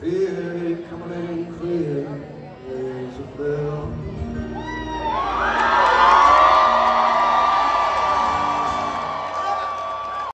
Feel it coming in clear.